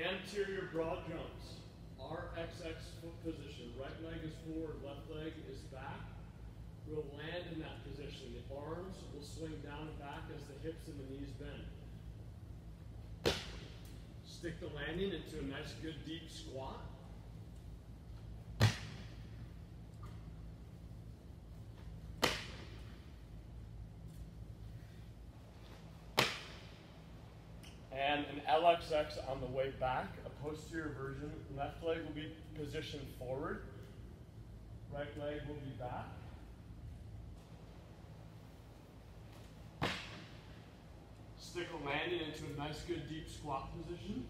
Anterior broad jumps. Our RXX foot position. Right leg is forward, left leg is back. We'll land in that position. The arms will swing down and back as the hips and the knees bend. Stick the landing into a nice good deep squat. And an LXX on the way back, a posterior version. Left leg will be positioned forward. Right leg will be back. Stick a landing into a nice good deep squat position.